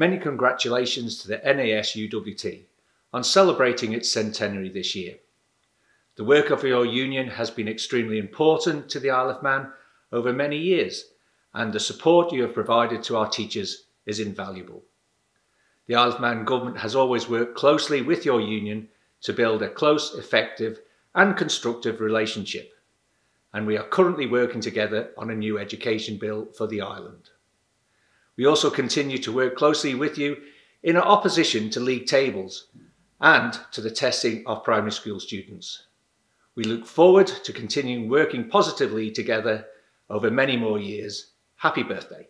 Many congratulations to the NASUWT on celebrating its centenary this year. The work of your union has been extremely important to the Isle of Man over many years, and the support you have provided to our teachers is invaluable. The Isle of Man government has always worked closely with your union to build a close, effective and constructive relationship, and we are currently working together on a new education bill for the island. We also continue to work closely with you in our opposition to league tables and to the testing of primary school students. We look forward to continuing working positively together over many more years. Happy birthday.